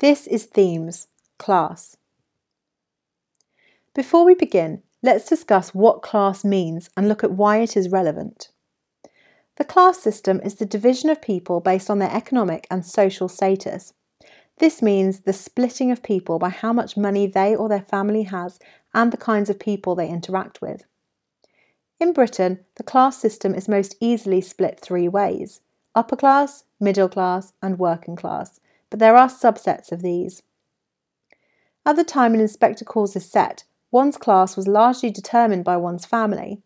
This is themes, class. Before we begin, let's discuss what class means and look at why it is relevant. The class system is the division of people based on their economic and social status. This means the splitting of people by how much money they or their family has and the kinds of people they interact with. In Britain, the class system is most easily split three ways upper class, middle class, and working class, but there are subsets of these. At the time an inspector calls is set, one's class was largely determined by one's family.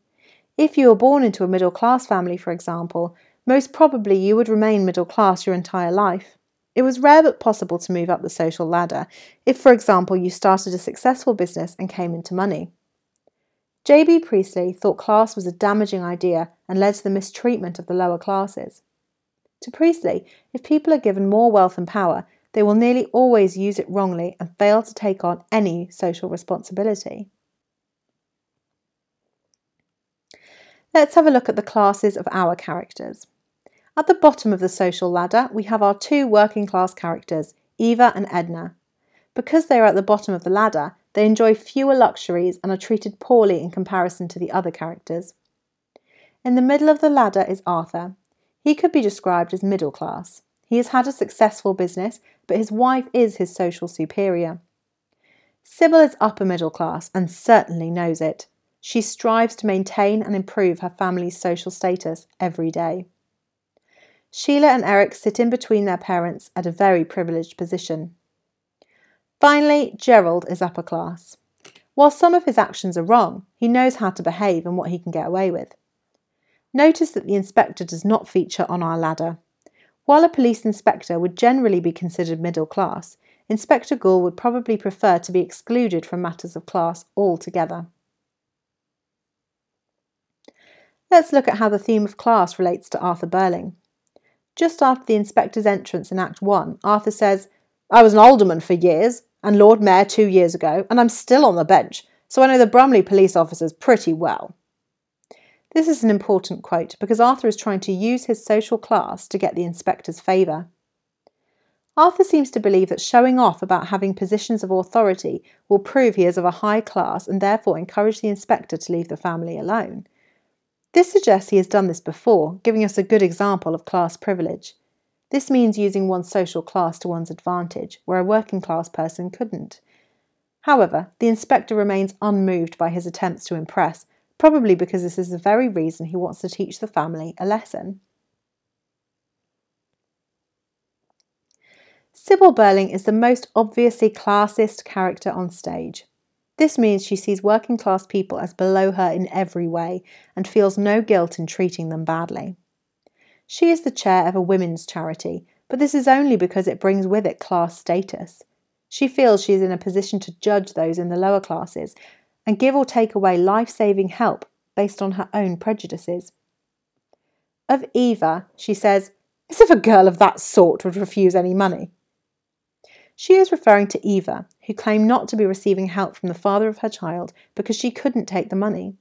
If you were born into a middle class family, for example, most probably you would remain middle class your entire life. It was rare but possible to move up the social ladder if, for example, you started a successful business and came into money. J.B. Priestley thought class was a damaging idea and led to the mistreatment of the lower classes. To Priestley, if people are given more wealth and power, they will nearly always use it wrongly and fail to take on any social responsibility. Let's have a look at the classes of our characters. At the bottom of the social ladder, we have our two working class characters, Eva and Edna. Because they are at the bottom of the ladder, they enjoy fewer luxuries and are treated poorly in comparison to the other characters. In the middle of the ladder is Arthur. He could be described as middle class. He has had a successful business, but his wife is his social superior. Sybil is upper middle class and certainly knows it. She strives to maintain and improve her family's social status every day. Sheila and Eric sit in between their parents at a very privileged position. Finally, Gerald is upper class. While some of his actions are wrong, he knows how to behave and what he can get away with. Notice that the inspector does not feature on our ladder. While a police inspector would generally be considered middle class, Inspector Goole would probably prefer to be excluded from matters of class altogether. Let's look at how the theme of class relates to Arthur Birling. Just after the inspector's entrance in Act 1, Arthur says, I was an alderman for years, and Lord Mayor two years ago, and I'm still on the bench, so I know the Brumley police officers pretty well. This is an important quote because Arthur is trying to use his social class to get the inspector's favour. Arthur seems to believe that showing off about having positions of authority will prove he is of a high class and therefore encourage the inspector to leave the family alone. This suggests he has done this before, giving us a good example of class privilege. This means using one's social class to one's advantage, where a working class person couldn't. However, the inspector remains unmoved by his attempts to impress, probably because this is the very reason he wants to teach the family a lesson. Sybil Birling is the most obviously classist character on stage. This means she sees working class people as below her in every way and feels no guilt in treating them badly. She is the chair of a women's charity, but this is only because it brings with it class status. She feels she is in a position to judge those in the lower classes and give or take away life saving help based on her own prejudices. Of Eva, she says, as if a girl of that sort would refuse any money. She is referring to Eva, who claimed not to be receiving help from the father of her child because she couldn't take the money.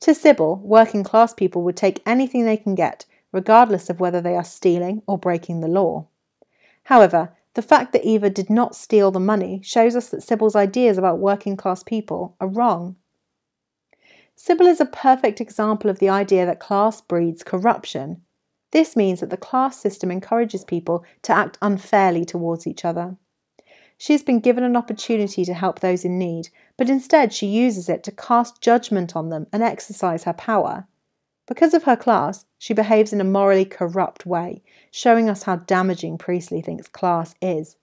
To Sybil, working class people would take anything they can get, regardless of whether they are stealing or breaking the law. However, the fact that Eva did not steal the money shows us that Sybil's ideas about working class people are wrong. Sybil is a perfect example of the idea that class breeds corruption. This means that the class system encourages people to act unfairly towards each other. She has been given an opportunity to help those in need, but instead she uses it to cast judgment on them and exercise her power. Because of her class, she behaves in a morally corrupt way, showing us how damaging Priestley thinks class is.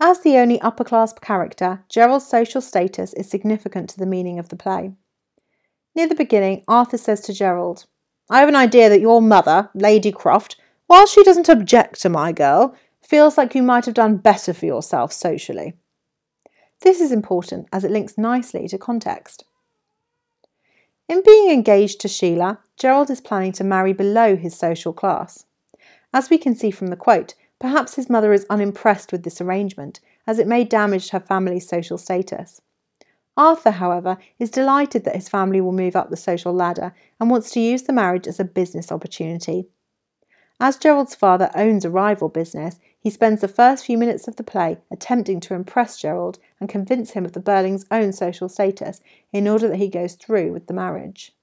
As the only upper class character, Gerald's social status is significant to the meaning of the play. Near the beginning, Arthur says to Gerald, I have an idea that your mother, Lady Croft, while she doesn't object to my girl, feels like you might have done better for yourself socially. This is important as it links nicely to context. In being engaged to Sheila, Gerald is planning to marry below his social class. As we can see from the quote, perhaps his mother is unimpressed with this arrangement, as it may damage her family's social status. Arthur, however, is delighted that his family will move up the social ladder and wants to use the marriage as a business opportunity. As Gerald's father owns a rival business, he spends the first few minutes of the play attempting to impress Gerald and convince him of the Birlings' own social status in order that he goes through with the marriage.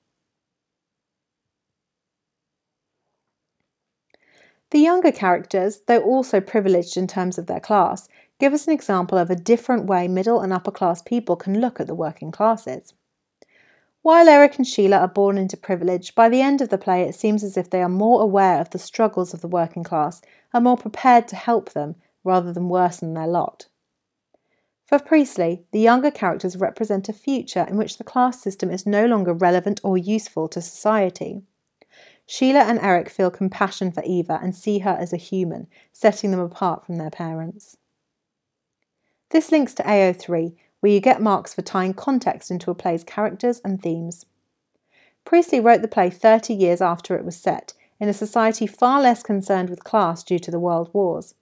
The younger characters, though also privileged in terms of their class, give us an example of a different way middle and upper class people can look at the working classes. While Eric and Sheila are born into privilege, by the end of the play it seems as if they are more aware of the struggles of the working class and more prepared to help them rather than worsen their lot. For Priestley, the younger characters represent a future in which the class system is no longer relevant or useful to society. Sheila and Eric feel compassion for Eva and see her as a human, setting them apart from their parents. This links to AO3, where you get marks for tying context into a play's characters and themes. Priestley wrote the play 30 years after it was set, in a society far less concerned with class due to the world wars.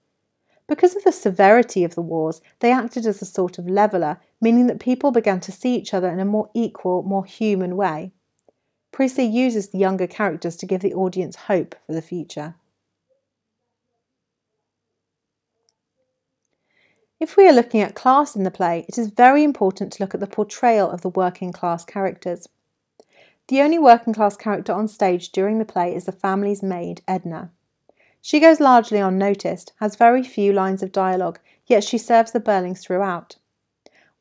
Because of the severity of the wars, they acted as a sort of leveller, meaning that people began to see each other in a more equal, more human way. Priestley uses the younger characters to give the audience hope for the future. If we are looking at class in the play, it is very important to look at the portrayal of the working class characters. The only working class character on stage during the play is the family's maid, Edna. She goes largely unnoticed, has very few lines of dialogue, yet she serves the Birlings throughout.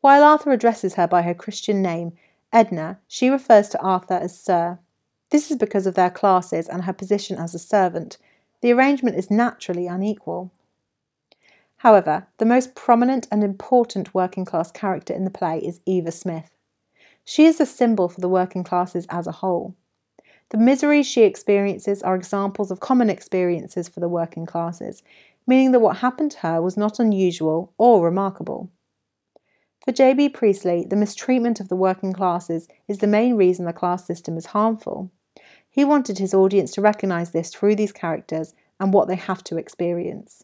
While Arthur addresses her by her Christian name, Edna, she refers to Arthur as Sir. This is because of their classes and her position as a servant. The arrangement is naturally unequal. However, the most prominent and important working class character in the play is Eva Smith. She is a symbol for the working classes as a whole. The miseries she experiences are examples of common experiences for the working classes, meaning that what happened to her was not unusual or remarkable. For J.B. Priestley, the mistreatment of the working classes is the main reason the class system is harmful. He wanted his audience to recognise this through these characters and what they have to experience.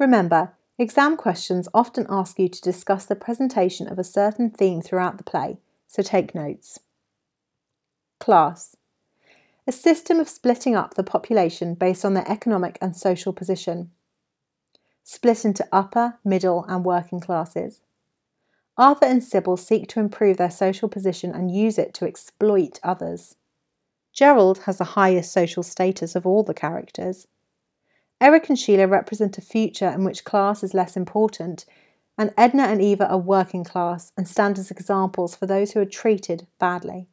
Remember, exam questions often ask you to discuss the presentation of a certain theme throughout the play, so take notes. Class A system of splitting up the population based on their economic and social position. Split into upper, middle, and working classes. Arthur and Sybil seek to improve their social position and use it to exploit others. Gerald has the highest social status of all the characters. Eric and Sheila represent a future in which class is less important, and Edna and Eva are working class and stand as examples for those who are treated badly.